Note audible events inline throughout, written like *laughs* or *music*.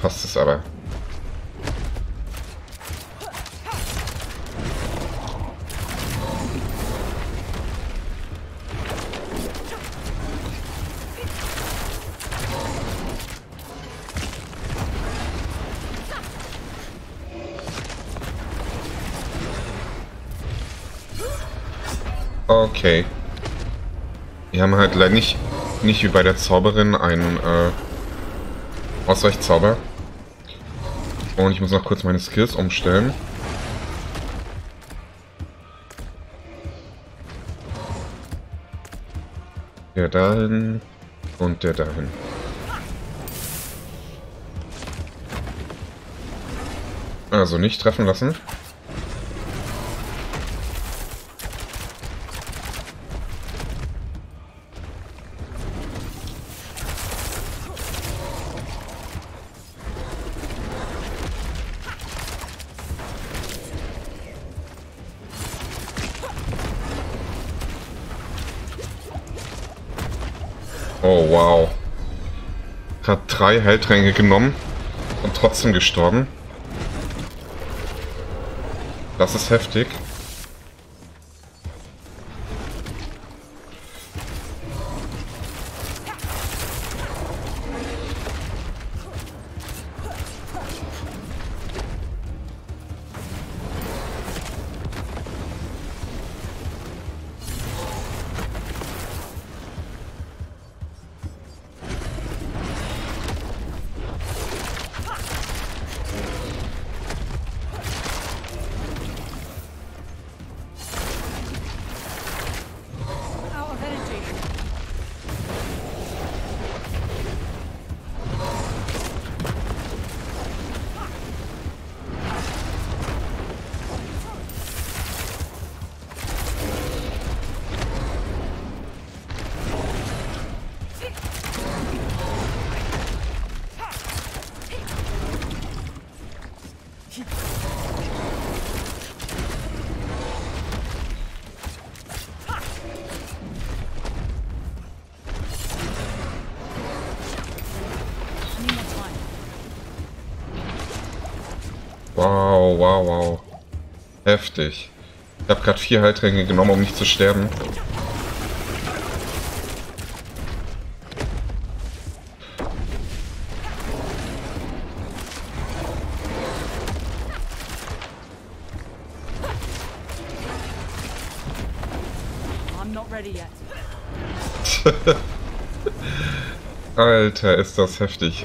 Passt es aber. Okay. Wir haben halt leider nicht, nicht wie bei der Zauberin einen äh, Ausweichzauber. Und ich muss noch kurz meine Skills umstellen. Der dahin und der dahin. Also nicht treffen lassen. Hat drei Heiltränke genommen und trotzdem gestorben. Das ist heftig. Wow, wow, wow. Heftig. Ich habe gerade vier Heiltränke genommen, um nicht zu sterben. *laughs* Alter, ist das heftig.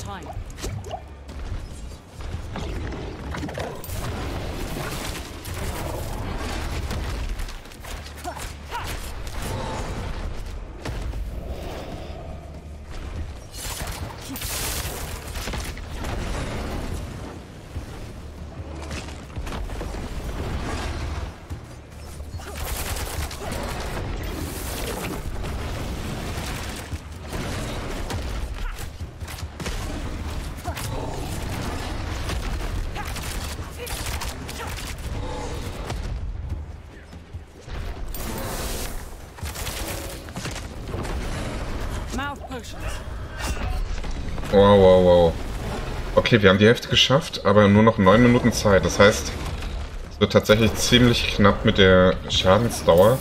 time. Wow, wow, wow. Okay, wir haben die Hälfte geschafft, aber nur noch 9 Minuten Zeit. Das heißt, es wird tatsächlich ziemlich knapp mit der Schadensdauer.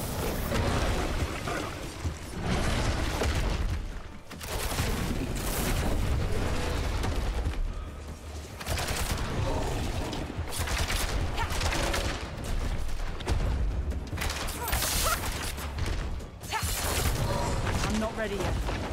I'm not ready yet.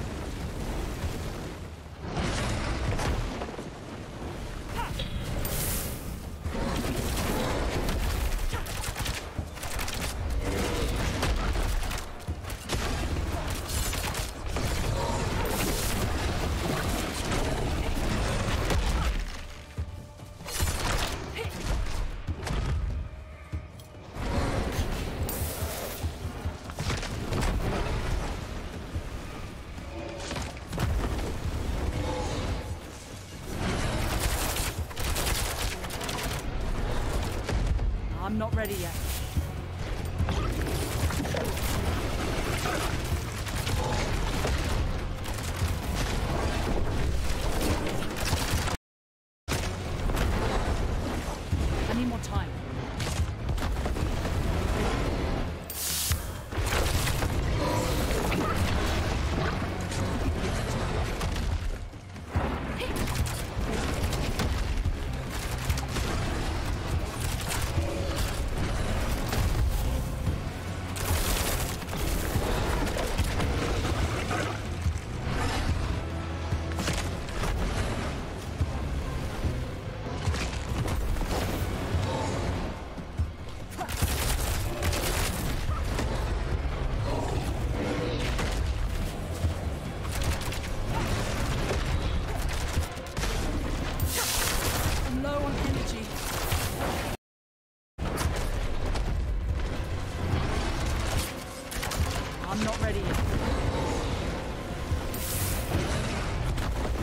Not ready yet. I need more time.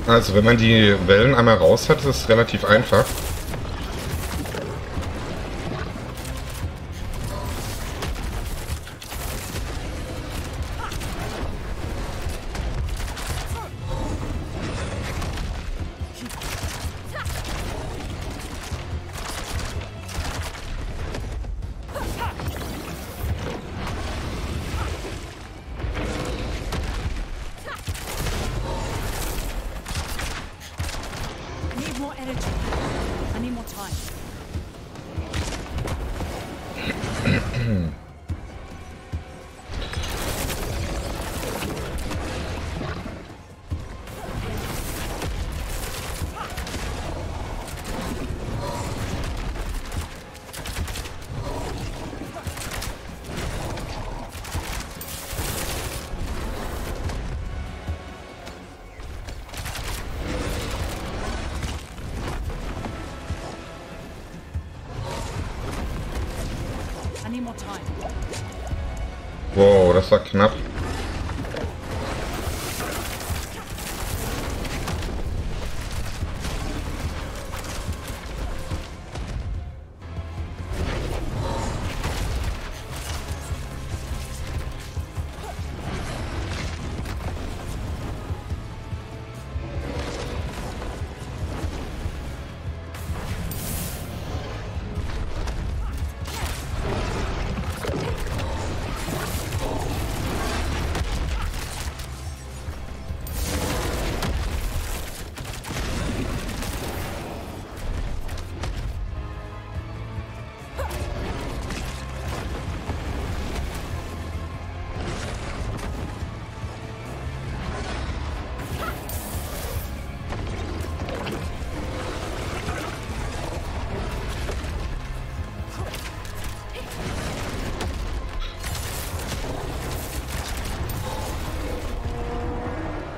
Also, wenn man die Wellen einmal raus hat, ist es relativ einfach. Mm. Wow, das war knapp.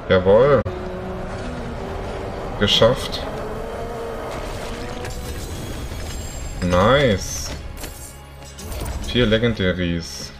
Jawohl. Geschafft. Nice. Vier Legendaries.